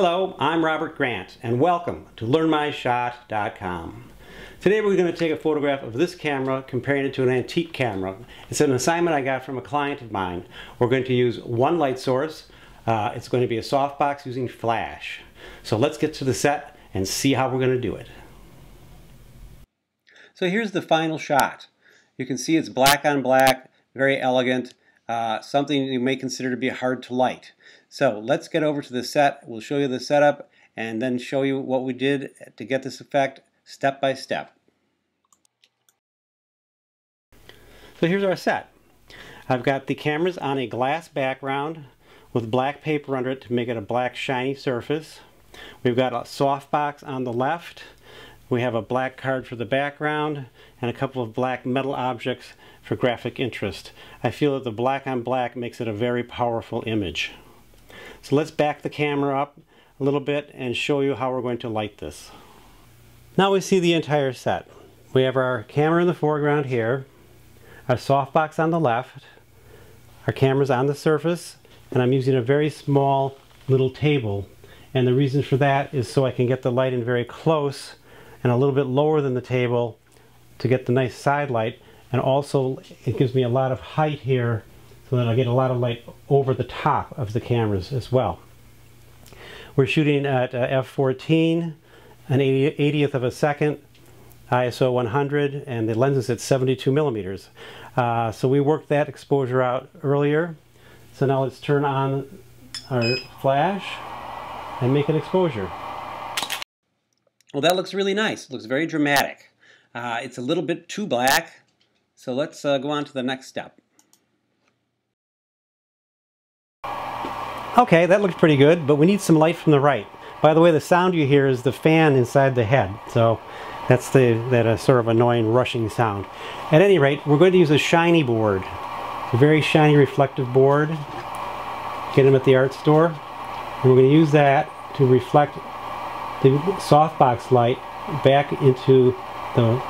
Hello, I'm Robert Grant and welcome to LearnMyShot.com. Today we're going to take a photograph of this camera comparing it to an antique camera. It's an assignment I got from a client of mine. We're going to use one light source. Uh, it's going to be a softbox using flash. So let's get to the set and see how we're going to do it. So here's the final shot. You can see it's black on black, very elegant, uh, something you may consider to be hard to light. So let's get over to the set. We'll show you the setup and then show you what we did to get this effect step by step. So here's our set. I've got the cameras on a glass background with black paper under it to make it a black shiny surface. We've got a softbox on the left. We have a black card for the background and a couple of black metal objects for graphic interest. I feel that the black on black makes it a very powerful image. So let's back the camera up a little bit and show you how we're going to light this. Now we see the entire set. We have our camera in the foreground here, our softbox on the left, our camera's on the surface, and I'm using a very small little table. And the reason for that is so I can get the light in very close and a little bit lower than the table to get the nice side light. And also it gives me a lot of height here so that I get a lot of light over the top of the cameras as well. We're shooting at uh, f14, an 80th of a second, ISO 100, and the lens is at 72 millimeters. Uh, so we worked that exposure out earlier. So now let's turn on our flash and make an exposure. Well, that looks really nice. It looks very dramatic. Uh, it's a little bit too black, so let's uh, go on to the next step. Okay, that looks pretty good, but we need some light from the right. By the way, the sound you hear is the fan inside the head, so that's the that uh, sort of annoying rushing sound. At any rate, we're going to use a shiny board. A very shiny reflective board. Get them at the art store. And we're going to use that to reflect the softbox light back into the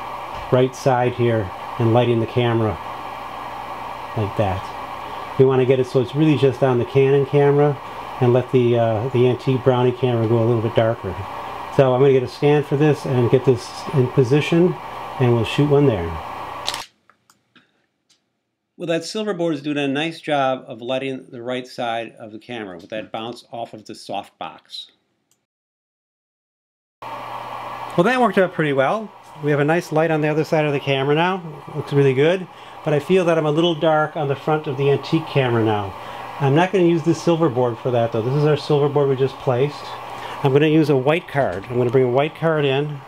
right side here and lighting the camera like that. We want to get it so it's really just on the Canon camera and let the, uh, the antique Brownie camera go a little bit darker. So I'm going to get a stand for this and get this in position and we'll shoot one there. Well, that silver board is doing a nice job of lighting the right side of the camera with that bounce off of the soft Well, that worked out pretty well. We have a nice light on the other side of the camera now. Looks really good. But I feel that I'm a little dark on the front of the antique camera now. I'm not going to use this silver board for that though. This is our silver board we just placed. I'm going to use a white card. I'm going to bring a white card in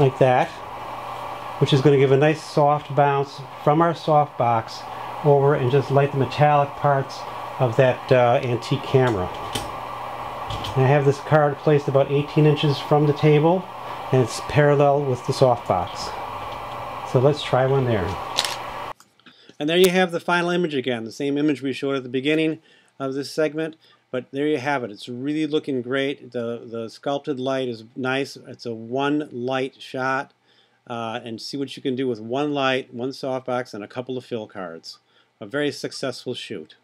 like that which is going to give a nice soft bounce from our soft box over and just light the metallic parts of that uh, antique camera. I have this card placed about 18 inches from the table and it's parallel with the softbox. So let's try one there. And there you have the final image again, the same image we showed at the beginning of this segment, but there you have it. It's really looking great. The, the sculpted light is nice. It's a one light shot. Uh, and see what you can do with one light, one softbox, and a couple of fill cards. A very successful shoot.